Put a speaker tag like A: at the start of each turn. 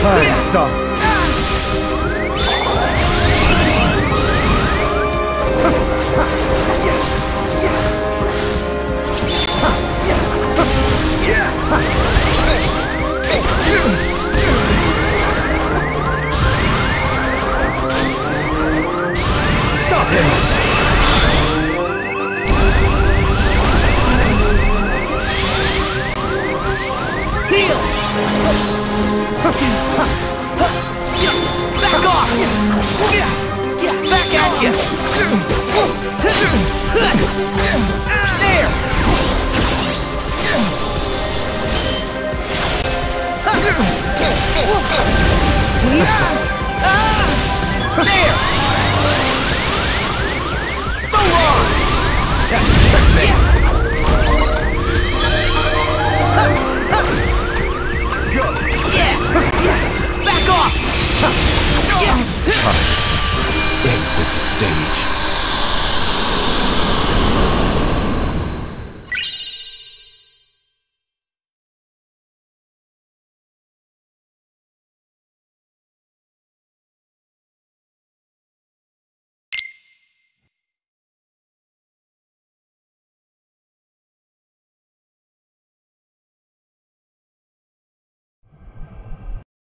A: Time stop.
B: Back off! Back at you! There! Ah! There! So long!